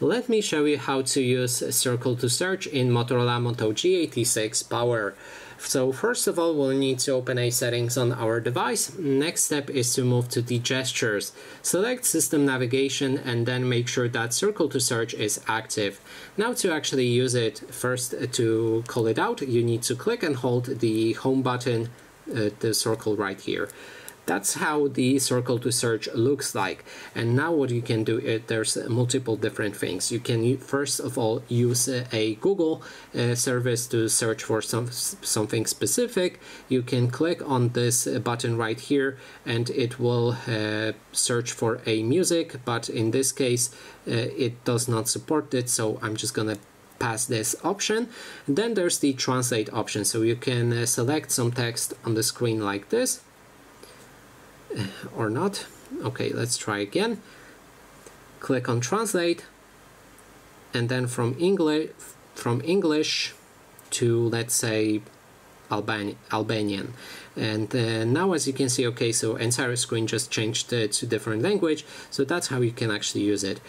Let me show you how to use Circle to Search in Motorola Moto G86 Power. So first of all, we'll need to open a settings on our device. Next step is to move to the gestures. Select system navigation and then make sure that circle to search is active. Now to actually use it, first to call it out, you need to click and hold the home button, uh, the circle right here. That's how the circle to search looks like. And now what you can do, is there's multiple different things. You can first of all use a Google uh, service to search for some something specific. You can click on this button right here and it will uh, search for a music, but in this case uh, it does not support it, so I'm just gonna pass this option. then there's the translate option, so you can uh, select some text on the screen like this or not. Okay, let's try again. Click on translate. And then from English from English to let's say Alban Albanian. And uh, now as you can see okay so entire screen just changed uh, to different language. So that's how you can actually use it.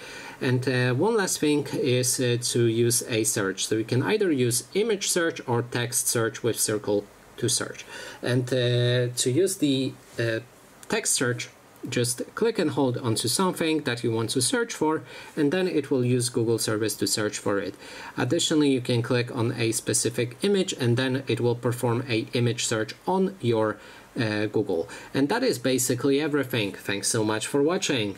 And uh, one last thing is uh, to use a search. So you can either use image search or text search with circle to search. And uh, to use the uh, text search, just click and hold onto something that you want to search for and then it will use Google service to search for it. Additionally, you can click on a specific image and then it will perform a image search on your uh, Google. And that is basically everything. Thanks so much for watching.